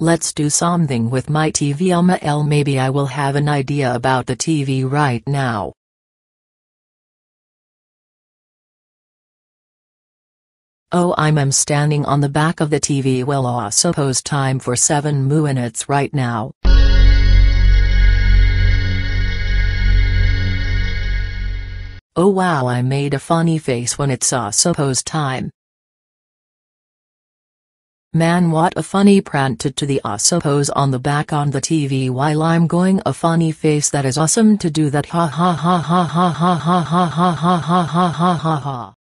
Let's do something with my TV Alma L maybe I will have an idea about the TV right now. Oh I'm am standing on the back of the TV well I suppose time for 7 minutes right now. Oh wow I made a funny face when it saw suppose time. Man what a funny pranted to the suppose on the back on the TV while I'm going a funny face that is awesome to do that ha ha ha ha ha ha ha ha ha ha ha ha ha ha ha.